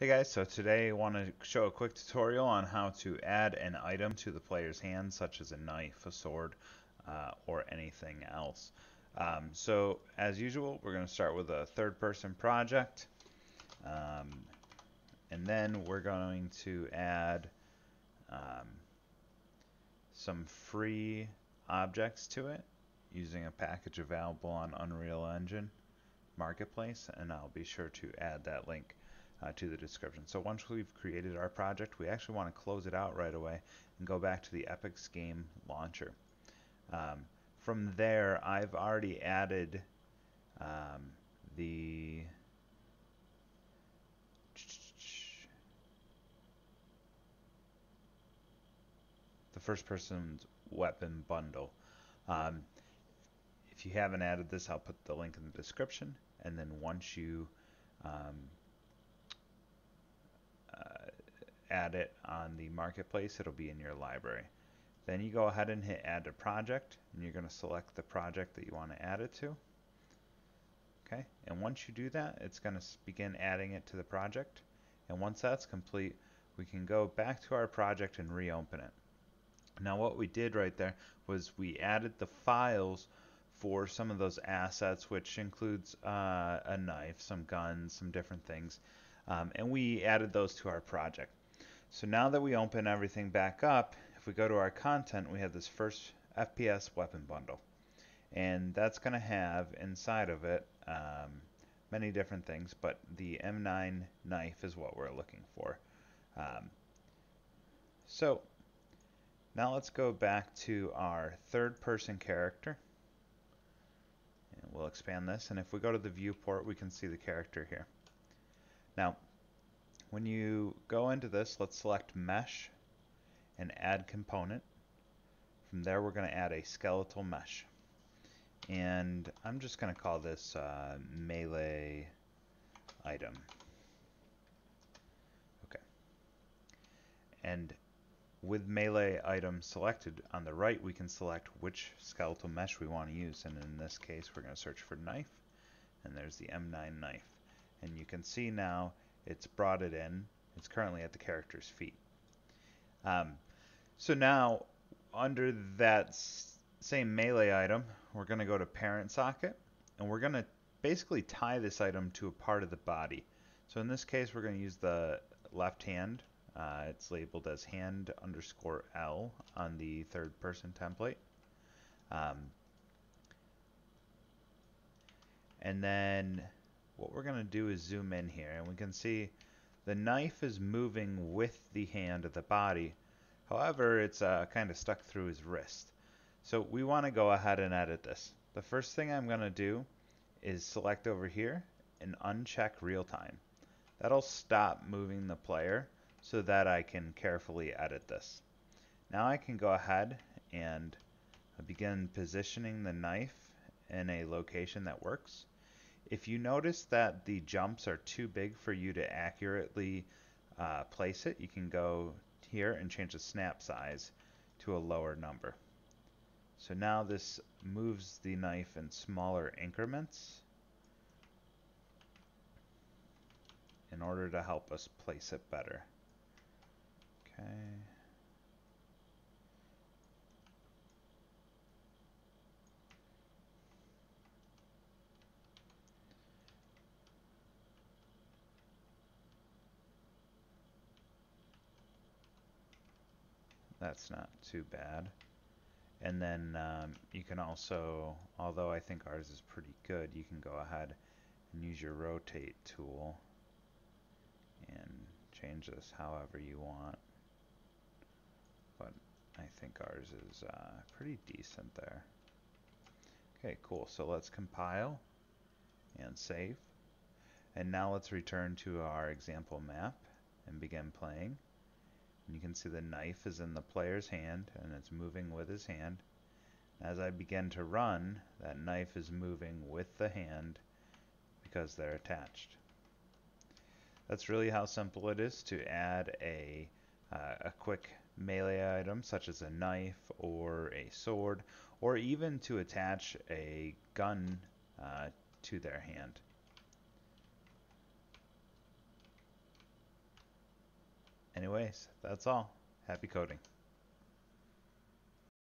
Hey guys, so today I want to show a quick tutorial on how to add an item to the player's hand, such as a knife, a sword, uh, or anything else. Um, so as usual, we're going to start with a third person project. Um, and then we're going to add um, some free objects to it using a package available on Unreal Engine Marketplace, and I'll be sure to add that link uh, to the description. So once we've created our project, we actually want to close it out right away and go back to the Epic Games Launcher. Um, from there, I've already added um, the the first person's weapon bundle. Um, if you haven't added this, I'll put the link in the description. And then once you um, add it on the marketplace, it'll be in your library. Then you go ahead and hit add to project and you're going to select the project that you want to add it to. Okay, and once you do that, it's going to begin adding it to the project. And once that's complete, we can go back to our project and reopen it. Now what we did right there was we added the files for some of those assets, which includes uh, a knife, some guns, some different things, um, and we added those to our project. So now that we open everything back up, if we go to our content, we have this first FPS weapon bundle. And that's going to have inside of it um, many different things, but the M9 knife is what we're looking for. Um, so now let's go back to our third person character. And we'll expand this, and if we go to the viewport, we can see the character here. Now, when you go into this, let's select Mesh and Add Component. From there, we're going to add a skeletal mesh. And I'm just going to call this uh, melee item. Okay. And with melee item selected on the right, we can select which skeletal mesh we want to use. And in this case, we're going to search for knife. And there's the M9 knife. And you can see now it's brought it in. It's currently at the character's feet. Um, so now, under that same melee item, we're going to go to parent socket, and we're going to basically tie this item to a part of the body. So in this case, we're going to use the left hand. Uh, it's labeled as hand underscore L on the third person template. Um, and then what we're going to do is zoom in here and we can see the knife is moving with the hand of the body. However, it's uh, kind of stuck through his wrist. So we want to go ahead and edit this. The first thing I'm going to do is select over here and uncheck real time. That'll stop moving the player so that I can carefully edit this. Now I can go ahead and begin positioning the knife in a location that works. If you notice that the jumps are too big for you to accurately uh, place it, you can go here and change the snap size to a lower number. So now this moves the knife in smaller increments in order to help us place it better. Okay. That's not too bad. And then um, you can also, although I think ours is pretty good, you can go ahead and use your rotate tool and change this however you want. But I think ours is uh, pretty decent there. Okay, cool. So let's compile and save. And now let's return to our example map and begin playing. And you can see the knife is in the player's hand and it's moving with his hand. As I begin to run, that knife is moving with the hand because they're attached. That's really how simple it is to add a, uh, a quick melee item such as a knife or a sword or even to attach a gun uh, to their hand. Anyways, that's all. Happy coding.